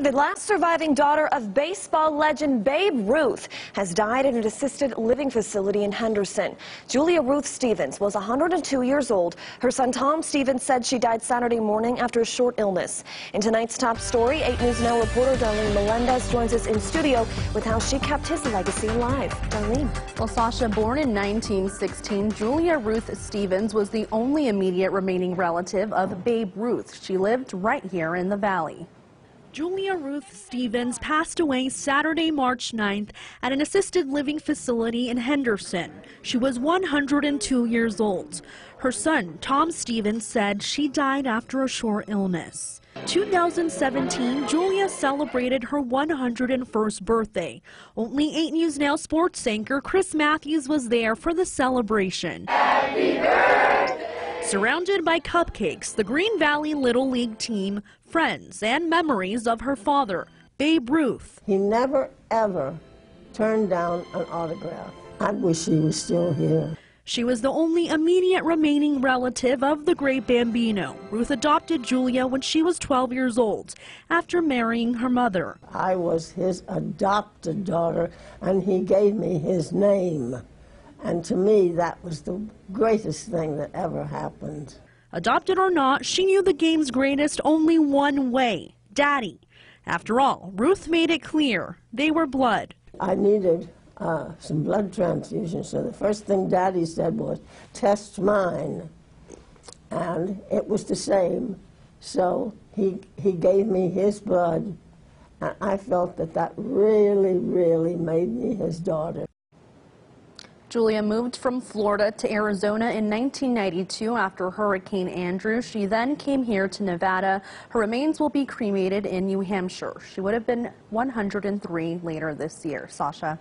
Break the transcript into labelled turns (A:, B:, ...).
A: The last surviving daughter of baseball legend Babe Ruth has died in an assisted living facility in Henderson. Julia Ruth Stevens was 102 years old. Her son Tom Stevens said she died Saturday morning after a short illness. In tonight's top story, 8 News Now reporter Darlene Melendez joins us in studio with how she kept his legacy alive. Darlene.
B: Well, Sasha, born in 1916, Julia Ruth Stevens was the only immediate remaining relative of Babe Ruth. She lived right here in the valley.
C: Julia Ruth Stevens passed away Saturday, March 9th at an assisted living facility in Henderson. She was 102 years old. Her son, Tom Stevens, said she died after a short illness. 2017, Julia celebrated her 101st birthday. Only 8 News Now sports anchor Chris Maathuis was there for the celebration. Happy birthday! Surrounded by cupcakes, the Green Valley Little League team, friends, and memories of her father, Babe Ruth.
D: He never, ever turned down an autograph. I wish he was still here.
C: She was the only immediate remaining relative of the great Bambino. Ruth adopted Julia when she was 12 years old after marrying her mother.
D: I was his adopted daughter, and he gave me his name. And to me, that was the greatest thing that ever happened.
C: Adopted or not, she knew the game's greatest only one way Daddy. After all, Ruth made it clear they were blood.
D: I needed uh, some blood transfusion, so the first thing Daddy said was, Test mine. And it was the same. So he, he gave me his blood. And I felt that that really, really made me his daughter.
B: Julia moved from Florida to Arizona in 1992 after Hurricane Andrew. She then came here to Nevada. Her remains will be cremated in New Hampshire. She would have been 103 later this year. Sasha.